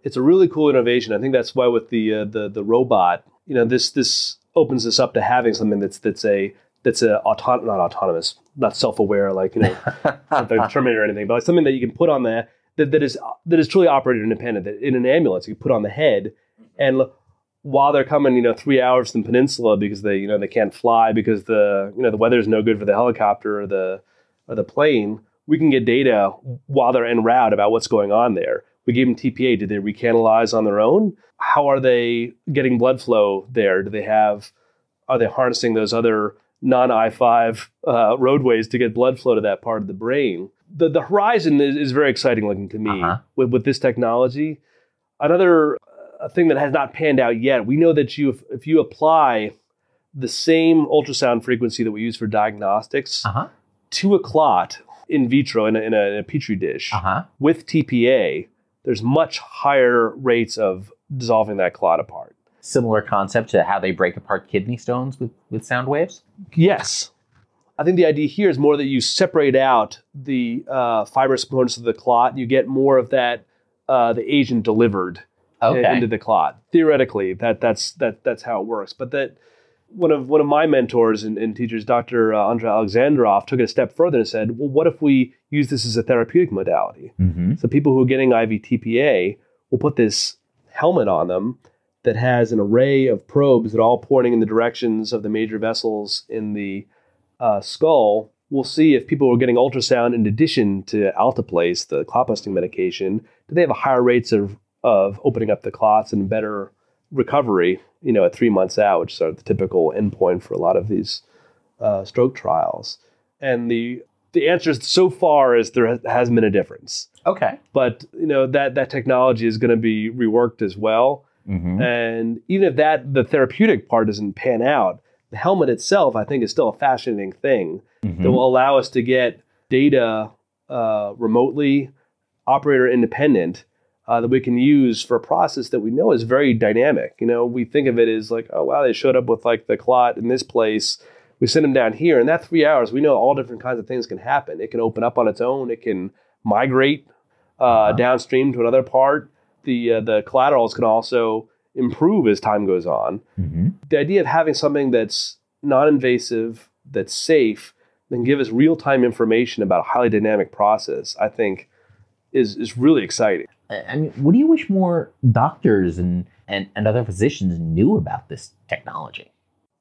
Speaker 1: it's a really cool innovation. I think that's why with the uh, the the robot, you know, this this opens us up to having something that's that's a that's a auton- not autonomous, not self aware, like you know, not the Terminator or anything, but like something that you can put on the that, that is that is truly operated independent. That in an ambulance you put on the head, and while they're coming, you know, three hours from the peninsula because they you know they can't fly because the you know the weather is no good for the helicopter or the or the plane. We can get data while they're en route about what's going on there. We gave them TPA. Did they recanalize on their own? How are they getting blood flow there? Do they have? Are they harnessing those other non I five uh, roadways to get blood flow to that part of the brain? The the horizon is, is very exciting looking to me
Speaker 4: Uh-huh.
Speaker 1: with with this technology. Another uh, thing that has not panned out yet. We know that you if, if you apply the same ultrasound frequency that we use for diagnostics
Speaker 4: Uh huh.
Speaker 1: to a clot in vitro in a, in a, in a petri dish
Speaker 4: Uh huh.
Speaker 1: with TPA, there's much higher rates of dissolving that clot apart.
Speaker 4: Similar concept to how they break apart kidney stones with with sound waves.
Speaker 1: Yes. I think the idea here is more that you separate out the uh, fibrous components of the clot. You get more of that uh, the agent delivered
Speaker 4: Okay.
Speaker 1: into the clot. Theoretically, that that's that that's how it works. But that one of one of my mentors and, and teachers, Dr. Uh, Andrei Alexandrov, took it a step further and said, "Well, what if we use this as a therapeutic modality?
Speaker 4: mm-hmm.
Speaker 1: So people who are getting IV TPA will put this helmet on them, that has an array of probes that are all pointing in the directions of the major vessels in the uh, skull, we'll see if people who are getting ultrasound in addition to alteplase, the clot busting medication, do they have a higher rates of, of opening up the clots and better recovery, you know, at three months out, which is sort of the typical endpoint for a lot of these uh, stroke trials. And the the answer is so far is there has been a difference.
Speaker 4: Okay.
Speaker 1: But you know that that technology is going to be reworked as well.
Speaker 4: Mm-hmm.
Speaker 1: And even if that the therapeutic part doesn't pan out, the helmet itself, I think, is still a fascinating thing
Speaker 4: Mm-hmm.
Speaker 1: that will allow us to get data uh, remotely, operator independent, uh, that we can use for a process that we know is very dynamic. You know, we think of it as like, oh wow, they showed up with like the clot in this place. We send them down here, and that three hours, we know all different kinds of things can happen. It can open up on its own. It can migrate uh,
Speaker 4: Uh-huh.
Speaker 1: downstream to another part. The uh, the collaterals can also improve as time goes on
Speaker 4: Mm-hmm.
Speaker 1: the idea of having something that's non-invasive, that's safe, and give us real-time information about a highly dynamic process, I think, is is really exciting.
Speaker 4: I mean, what do you wish more doctors and, and, and other physicians knew about this technology?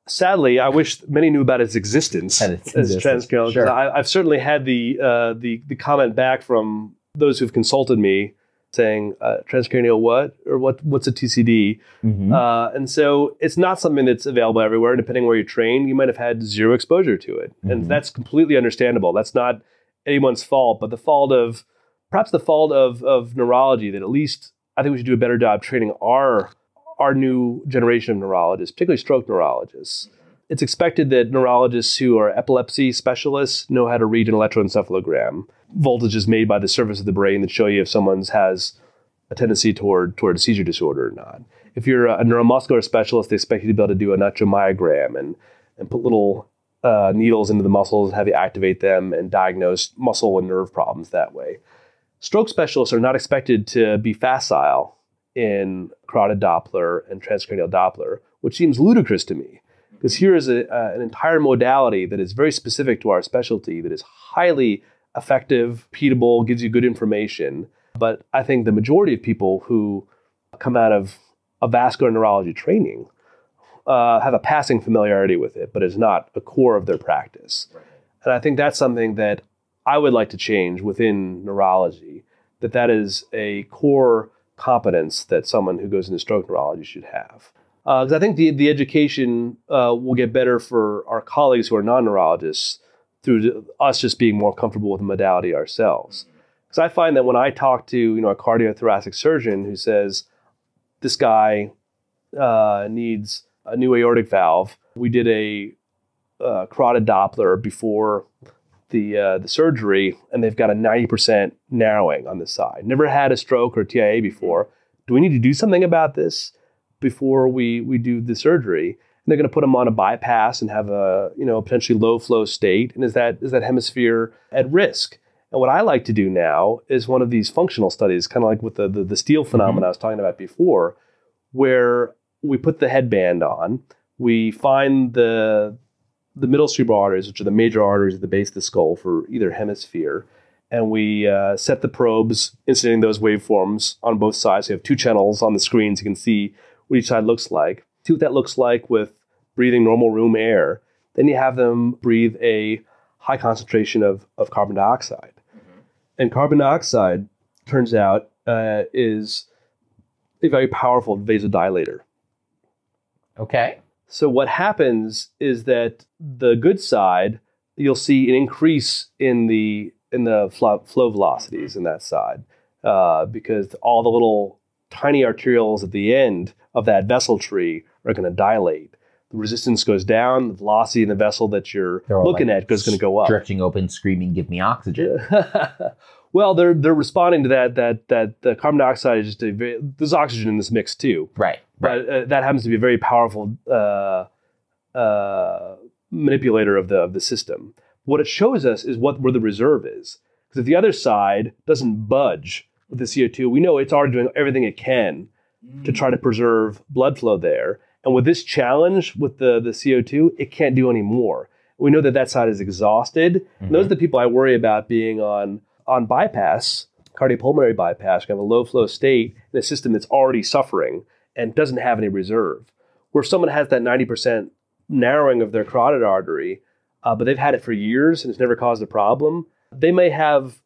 Speaker 1: Sadly, I wish many knew about its existence
Speaker 4: its
Speaker 1: as transcranial.
Speaker 4: sure.
Speaker 1: I, I've certainly had the, uh, the the comment back from those who've consulted me saying uh, transcranial what or what what's a TCD,
Speaker 4: Mm-hmm.
Speaker 1: Uh, and so it's not something that's available everywhere. Depending where you're trained, you might have had zero exposure to it.
Speaker 4: Mhm.
Speaker 1: And that's completely understandable. That's not anyone's fault, but the fault of perhaps the fault of, of neurology that at least I think we should do a better job training our our new generation of neurologists, particularly stroke neurologists. It's expected that neurologists who are epilepsy specialists know how to read an electroencephalogram, voltages made by the surface of the brain that show you if someone's has a tendency toward toward a seizure disorder or not. If you're a neuromuscular specialist, they expect you to be able to do a electromyogram and and put little uh, needles into the muscles, have you activate them, and diagnose muscle and nerve problems that way. Stroke specialists are not expected to be facile in carotid Doppler and transcranial Doppler, which seems ludicrous to me. Because here is a, uh, an entire modality that is very specific to our specialty, that is highly effective, repeatable, gives you good information. But I think the majority of people who come out of a vascular neurology training uh, have a passing familiarity with it, but it's not a core of their practice. And I think that's something that I would like to change within neurology. That that is a core competence that someone who goes into stroke neurology should have. Because I think the the education uh, will get better for our colleagues who are non neurologists through us just being more comfortable with the modality ourselves. Because I find that when I talk to you know a cardiothoracic surgeon who says this guy uh, needs a new aortic valve, we did a uh, carotid Doppler before the uh, the surgery, and they've got a ninety percent narrowing on the side. Never had a stroke or TIA before. Do we need to do something about this before we we do the surgery? And they're going to put them on a bypass and have a you know potentially low flow state. And is that is that hemisphere at risk? And what I like to do now is one of these functional studies, kind of like with the, the, the steal phenomena I was talking about before, where we put the headband on, we find the the middle cerebral arteries, which are the major arteries at the base of the skull for either hemisphere, and we uh, set the probes, incidentating those waveforms on both sides. So you have two channels on the screen, so you can see what each side looks like. See what that looks like with breathing normal room air. Then you have them breathe a high concentration of, of carbon dioxide. And carbon dioxide, turns out, uh, is a very powerful vasodilator.
Speaker 4: Okay.
Speaker 1: So what happens is that the good side, you'll see an increase in the in the flow, flow velocities in that side uh, because all the little tiny arterioles at the end of that vessel tree are going to dilate. The resistance goes down. The velocity in the vessel that you're looking
Speaker 4: like
Speaker 1: at is going to go up.
Speaker 4: Stretching open, screaming, "Give me oxygen!"
Speaker 1: well, they're they're responding to that that that the carbon dioxide is just a very, there's oxygen in this mix too
Speaker 4: Right. Right.
Speaker 1: but uh, that happens to be a very powerful uh, uh, manipulator of the of the system. What it shows us is what where the reserve is. Because if the other side doesn't budge with the CO2, we know it's already doing everything it can to try to preserve blood flow there. And with this challenge with the, the CO2, it can't do any more. We know that that side is exhausted. And those are the people I worry about being on on bypass, cardiopulmonary bypass, kind have a low flow state in a system that's already suffering and doesn't have any reserve. Where someone has that 90% narrowing of their carotid artery, uh, but they've had it for years and it's never caused a problem, they may have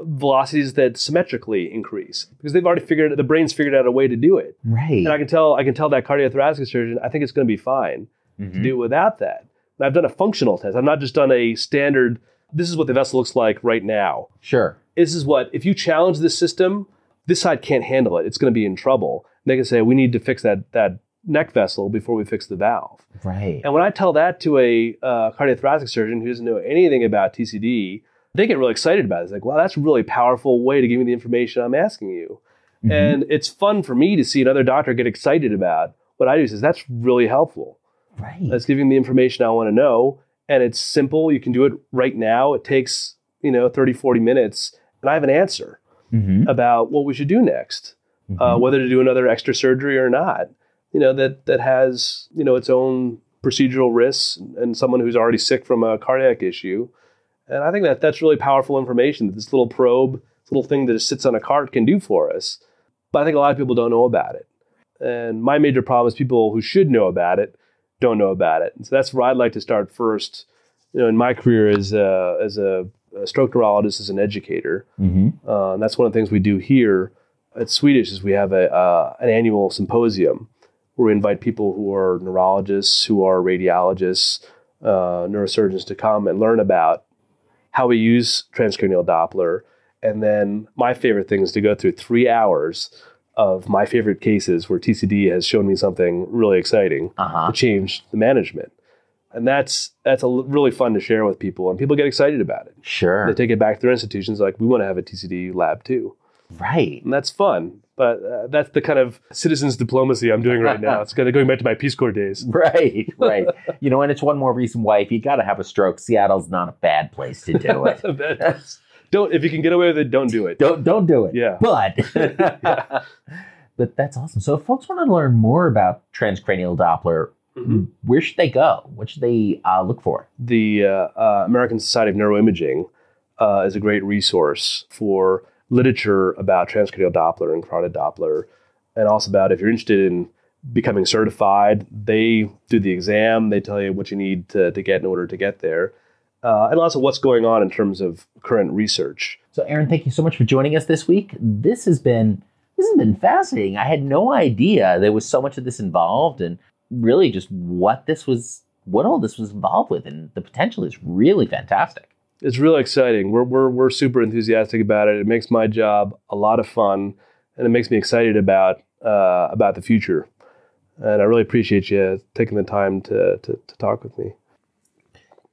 Speaker 1: velocities that symmetrically increase because they've already figured the brain's figured out a way to do it.
Speaker 4: Right.
Speaker 1: And I can tell I can tell that cardiothoracic surgeon I think it's going to be fine
Speaker 4: Mhm.
Speaker 1: to do without that. And I've done a functional test. I've not just done a standard. This is what the vessel looks like right now.
Speaker 4: Sure.
Speaker 1: This is what if you challenge this system, this side can't handle it. It's going to be in trouble. And they can say we need to fix that that neck vessel before we fix the valve.
Speaker 4: Right.
Speaker 1: And when I tell that to a uh, cardiothoracic surgeon who doesn't know anything about TCD, they get really excited about it. It's like, wow, that's a really powerful way to give me the information I'm asking you.
Speaker 4: Mhm.
Speaker 1: And it's fun for me to see another doctor get excited about what I do. Says that's really helpful.
Speaker 4: right.
Speaker 1: That's giving me the information I want to know. And it's simple. You can do it right now. It takes, you know, 30, 40 minutes. And I have an answer
Speaker 4: Mhm.
Speaker 1: about what we should do next, uh,
Speaker 4: Mhm.
Speaker 1: whether to do another extra surgery or not. You know, that, that has, you know, its own procedural risks and someone who's already sick from a cardiac issue. And I think that that's really powerful information that this little probe, this little thing that just sits on a cart can do for us. But I think a lot of people don't know about it. And my major problem is people who should know about it don't know about it. And so that's where I'd like to start first. You know, in my career as a, as a, a stroke neurologist, as an educator,
Speaker 4: Mhm.
Speaker 1: uh, and that's one of the things we do here at Swedish is we have a uh, an annual symposium where we invite people who are neurologists, who are radiologists, uh, neurosurgeons to come and learn about how we use transcranial Doppler. And then my favorite thing is to go through three hours of my favorite cases where TCD has shown me something really exciting
Speaker 4: Uh-huh.
Speaker 1: to change the management. And that's that's a l- really fun to share with people, and people get excited about it.
Speaker 4: Sure.
Speaker 1: They take it back to their institutions, like we want to have a TCD lab too,
Speaker 4: right.
Speaker 1: and that's fun. But uh, that's the kind of citizens diplomacy I'm doing right now. It's kind of going back to my Peace Corps days.
Speaker 4: Right, right. you know, and it's one more reason why if you got to have a stroke, Seattle's not a bad place to do it.
Speaker 1: Don't if you can get away with it, don't do it.
Speaker 4: don't don't do it.
Speaker 1: Yeah.
Speaker 4: But but that's awesome. So if folks want to learn more about transcranial Doppler,
Speaker 1: Mhm.
Speaker 4: where should they go? What should they uh, look for?
Speaker 1: the uh, uh, American Society of Neuroimaging uh, is a great resource for literature about transcranial Doppler and carotid Doppler, and also about if you're interested in becoming certified, they do the exam. They tell you what you need to, to get in order to get there, uh, and also what's going on in terms of current research.
Speaker 4: So Aaron, thank you so much for joining us this week. This has been this has been fascinating. I had no idea there was so much of this involved and really just what this was what all this was involved with and the potential is really fantastic.
Speaker 1: It's really exciting. We're, we're, we're super enthusiastic about it. It makes my job a lot of fun, and it makes me excited about uh, about the future. And I really appreciate you taking the time to, to, to talk with me.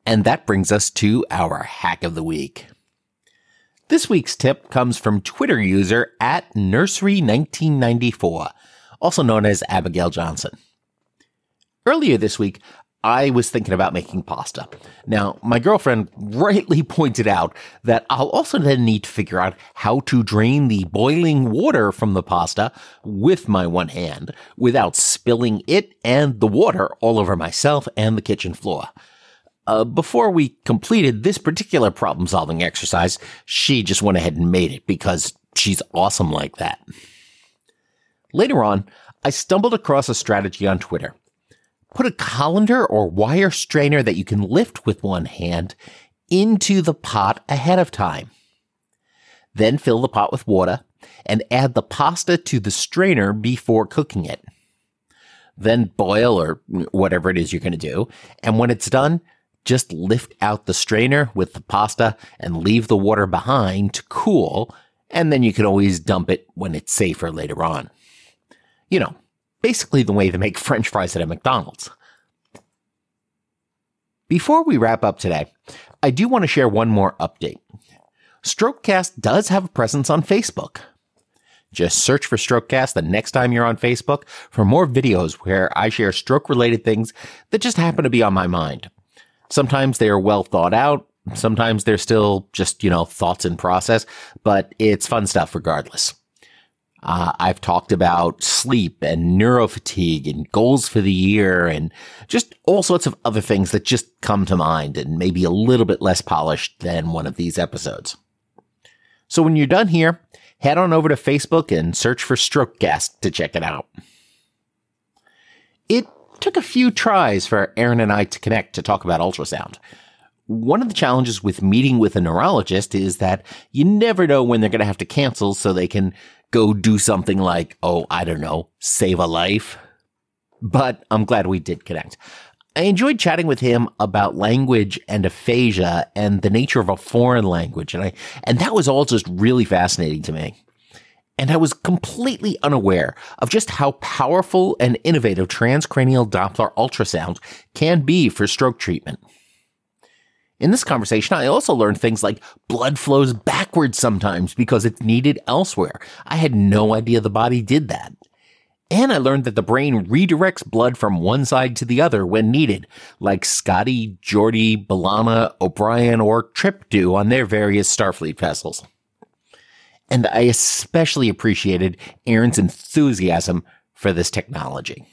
Speaker 3: And that brings us to our hack of the week. This week's tip comes from Twitter user at Nursery1994, also known as Abigail Johnson. Earlier this week, I was thinking about making pasta. Now, my girlfriend rightly pointed out that I'll also then need to figure out how to drain the boiling water from the pasta with my one hand without spilling it and the water all over myself and the kitchen floor. Uh, before we completed this particular problem solving exercise, she just went ahead and made it because she's awesome like that. Later on, I stumbled across a strategy on Twitter. Put a colander or wire strainer that you can lift with one hand into the pot ahead of time. Then fill the pot with water and add the pasta to the strainer before cooking it. Then boil or whatever it is you're going to do. And when it's done, just lift out the strainer with the pasta and leave the water behind to cool. And then you can always dump it when it's safer later on. You know, basically the way they make french fries at a McDonald's. Before we wrap up today, I do want to share one more update. Strokecast does have a presence on Facebook. Just search for Strokecast the next time you're on Facebook for more videos where I share stroke related things that just happen to be on my mind. Sometimes they are well thought out. Sometimes they're still just, you know, thoughts in process, but it's fun stuff regardless. Uh, I've talked about sleep and neurofatigue and goals for the year and just all sorts of other things that just come to mind and maybe a little bit less polished than one of these episodes. So when you're done here, head on over to Facebook and search for Strokecast to check it out. It took a few tries for Aaron and I to connect to talk about ultrasound. One of the challenges with meeting with a neurologist is that you never know when they're going to have to cancel so they can go do something like, oh, I don't know, save a life. But I'm glad we did connect. I enjoyed chatting with him about language and aphasia and the nature of a foreign language. And I, and that was all just really fascinating to me. And I was completely unaware of just how powerful and innovative transcranial Doppler ultrasound can be for stroke treatment. In this conversation, I also learned things like blood flows backwards sometimes because it's needed elsewhere. I had no idea the body did that. And I learned that the brain redirects blood from one side to the other when needed, like Scotty, Geordi, B'Elanna, O'Brien, or Trip do on their various Starfleet vessels. And I especially appreciated Aaron's enthusiasm for this technology.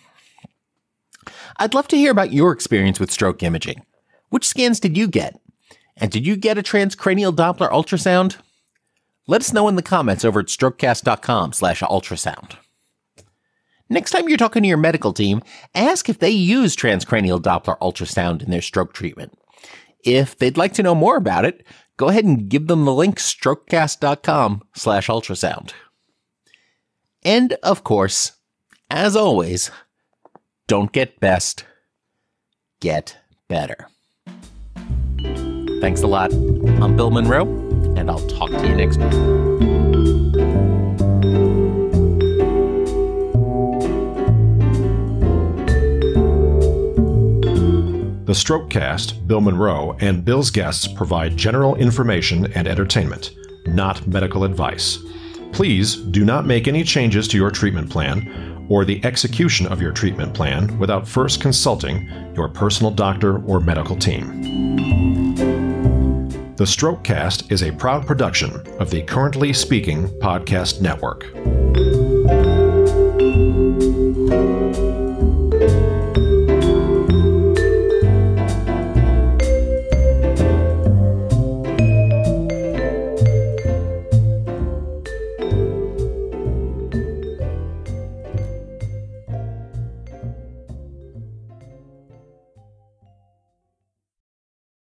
Speaker 3: I'd love to hear about your experience with stroke imaging. Which scans did you get? And did you get a transcranial Doppler ultrasound? Let us know in the comments over at strokecast.com slash ultrasound. Next time you're talking to your medical team, ask if they use transcranial Doppler ultrasound in their stroke treatment. If they'd like to know more about it, go ahead and give them the link strokecast.com slash ultrasound. And of course, as always, don't get best, get better. Thanks a lot. I'm Bill Monroe, and I'll talk to you next week.
Speaker 2: The Strokecast, Bill Monroe, and Bill's guests provide general information and entertainment, not medical advice. Please do not make any changes to your treatment plan or the execution of your treatment plan without first consulting your personal doctor or medical team. The Strokecast is a proud production of the Currently Speaking Podcast Network.